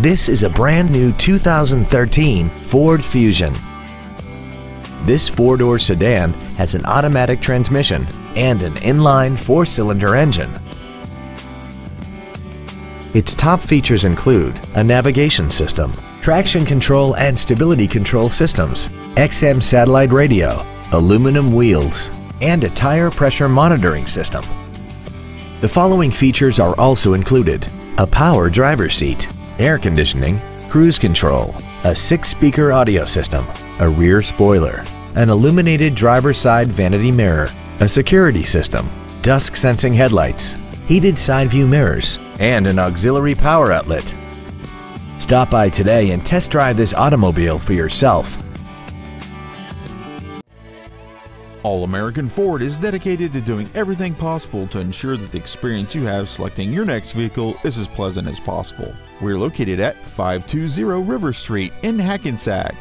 This is a brand new 2013 Ford Fusion. This four-door sedan has an automatic transmission and an inline four-cylinder engine. Its top features include a navigation system, traction control and stability control systems, XM satellite radio, aluminum wheels, and a tire pressure monitoring system. The following features are also included. A power driver seat, air conditioning, cruise control, a six-speaker audio system, a rear spoiler, an illuminated driver's side vanity mirror, a security system, dusk sensing headlights, heated side view mirrors, and an auxiliary power outlet. Stop by today and test drive this automobile for yourself. All American Ford is dedicated to doing everything possible to ensure that the experience you have selecting your next vehicle is as pleasant as possible. We're located at 520 River Street in Hackensack.